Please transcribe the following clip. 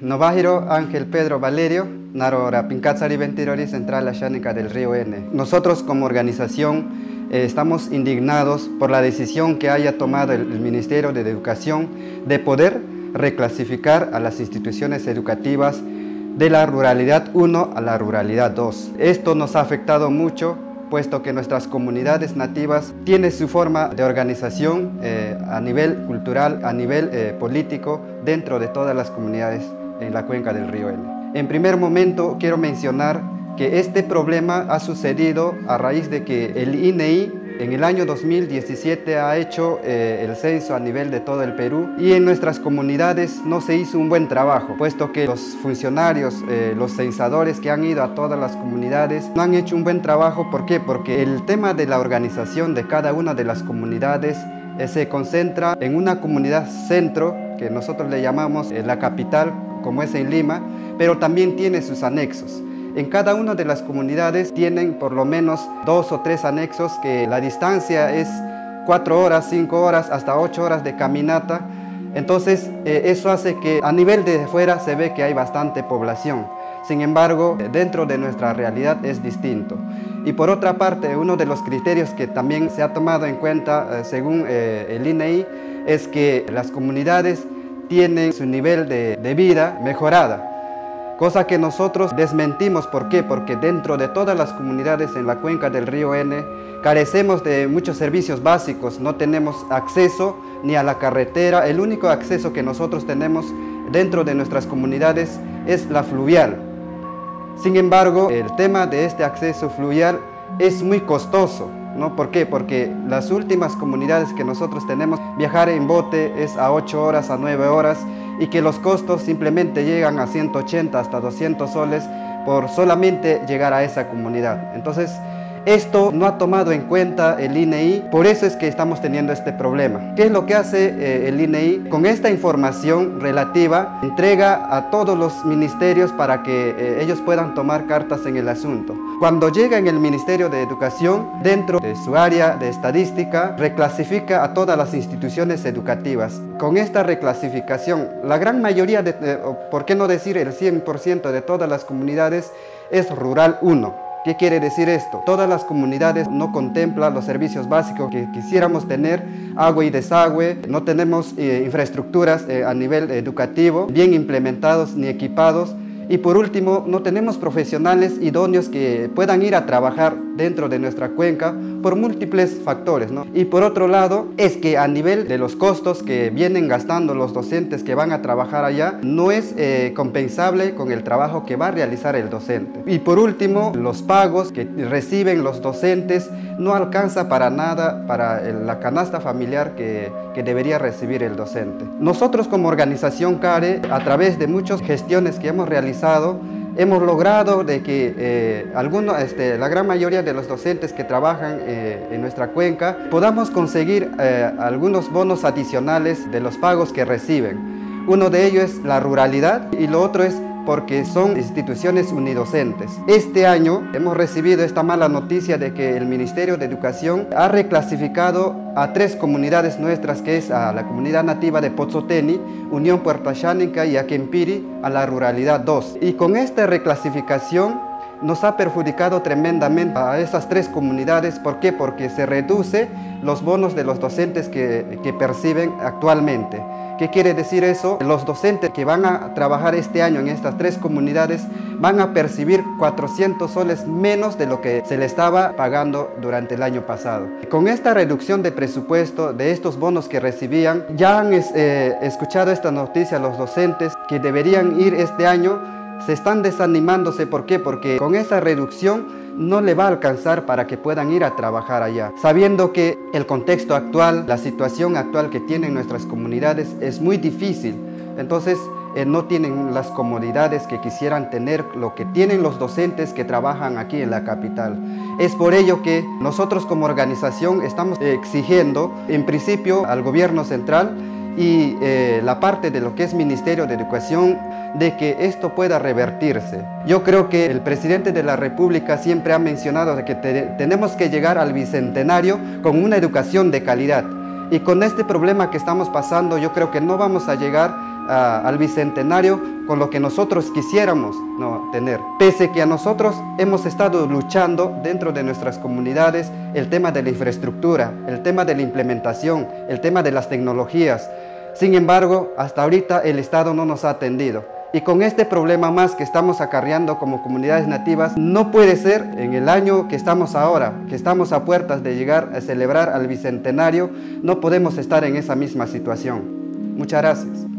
Novajiro Ángel Pedro Valerio, Narora Pincatzari Ventirori Central Ashánica del Río N. Nosotros como organización eh, estamos indignados por la decisión que haya tomado el, el Ministerio de Educación de poder reclasificar a las instituciones educativas de la ruralidad 1 a la ruralidad 2. Esto nos ha afectado mucho puesto que nuestras comunidades nativas tienen su forma de organización eh, a nivel cultural, a nivel eh, político, dentro de todas las comunidades en la cuenca del río N. En primer momento quiero mencionar que este problema ha sucedido a raíz de que el INEI en el año 2017 ha hecho eh, el censo a nivel de todo el Perú y en nuestras comunidades no se hizo un buen trabajo, puesto que los funcionarios, eh, los censadores que han ido a todas las comunidades no han hecho un buen trabajo. ¿Por qué? Porque el tema de la organización de cada una de las comunidades eh, se concentra en una comunidad centro, que nosotros le llamamos la capital, como es en Lima, pero también tiene sus anexos. En cada una de las comunidades tienen por lo menos dos o tres anexos que la distancia es cuatro horas, cinco horas, hasta ocho horas de caminata. Entonces eh, eso hace que a nivel de fuera se ve que hay bastante población. Sin embargo, dentro de nuestra realidad es distinto. Y por otra parte, uno de los criterios que también se ha tomado en cuenta eh, según eh, el INEI e es que las comunidades tienen su nivel de vida mejorada cosa que nosotros desmentimos. ¿Por qué? Porque dentro de todas las comunidades en la cuenca del río N carecemos de muchos servicios básicos, no tenemos acceso ni a la carretera, el único acceso que nosotros tenemos dentro de nuestras comunidades es la fluvial. Sin embargo, el tema de este acceso fluvial es muy costoso. ¿No? ¿Por qué? Porque las últimas comunidades que nosotros tenemos, viajar en bote es a 8 horas, a 9 horas y que los costos simplemente llegan a 180 hasta 200 soles por solamente llegar a esa comunidad. Entonces, esto no ha tomado en cuenta el INEI, por eso es que estamos teniendo este problema. ¿Qué es lo que hace eh, el INEI? Con esta información relativa, entrega a todos los ministerios para que eh, ellos puedan tomar cartas en el asunto. Cuando llega en el Ministerio de Educación, dentro de su área de estadística, reclasifica a todas las instituciones educativas. Con esta reclasificación, la gran mayoría, de, eh, por qué no decir el 100% de todas las comunidades, es rural 1. ¿Qué quiere decir esto? Todas las comunidades no contemplan los servicios básicos que quisiéramos tener, agua y desagüe, no tenemos eh, infraestructuras eh, a nivel educativo bien implementados ni equipados y por último, no tenemos profesionales idóneos que puedan ir a trabajar dentro de nuestra cuenca por múltiples factores. ¿no? Y por otro lado, es que a nivel de los costos que vienen gastando los docentes que van a trabajar allá, no es eh, compensable con el trabajo que va a realizar el docente. Y por último, los pagos que reciben los docentes no alcanza para nada para la canasta familiar que, que debería recibir el docente. Nosotros como organización CARE, a través de muchas gestiones que hemos realizado, hemos logrado de que eh, algunos, este, la gran mayoría de los docentes que trabajan eh, en nuestra cuenca podamos conseguir eh, algunos bonos adicionales de los pagos que reciben. Uno de ellos es la ruralidad y lo otro es porque son instituciones unidocentes. Este año hemos recibido esta mala noticia de que el Ministerio de Educación ha reclasificado a tres comunidades nuestras, que es a la comunidad nativa de Pozoteni, Unión Puerto Xánica y Aquempiri, a la ruralidad 2. Y con esta reclasificación nos ha perjudicado tremendamente a esas tres comunidades. ¿Por qué? Porque se reduce los bonos de los docentes que perciben actualmente. ¿Qué quiere decir eso? Los docentes que van a trabajar este año en estas tres comunidades van a percibir 400 soles menos de lo que se le estaba pagando durante el año pasado. Con esta reducción de presupuesto de estos bonos que recibían, ya han eh, escuchado esta noticia los docentes que deberían ir este año se están desanimándose. ¿Por qué? Porque con esa reducción no le va a alcanzar para que puedan ir a trabajar allá. Sabiendo que el contexto actual, la situación actual que tienen nuestras comunidades es muy difícil. Entonces, eh, no tienen las comodidades que quisieran tener lo que tienen los docentes que trabajan aquí en la capital. Es por ello que nosotros como organización estamos exigiendo en principio al gobierno central y eh, la parte de lo que es Ministerio de Educación de que esto pueda revertirse. Yo creo que el presidente de la República siempre ha mencionado que tenemos que llegar al bicentenario con una educación de calidad. Y con este problema que estamos pasando, yo creo que no vamos a llegar al bicentenario con lo que nosotros quisiéramos ¿no? tener. Pese que a nosotros hemos estado luchando dentro de nuestras comunidades el tema de la infraestructura, el tema de la implementación, el tema de las tecnologías. Sin embargo, hasta ahorita el Estado no nos ha atendido. Y con este problema más que estamos acarreando como comunidades nativas, no puede ser en el año que estamos ahora, que estamos a puertas de llegar a celebrar al Bicentenario, no podemos estar en esa misma situación. Muchas gracias.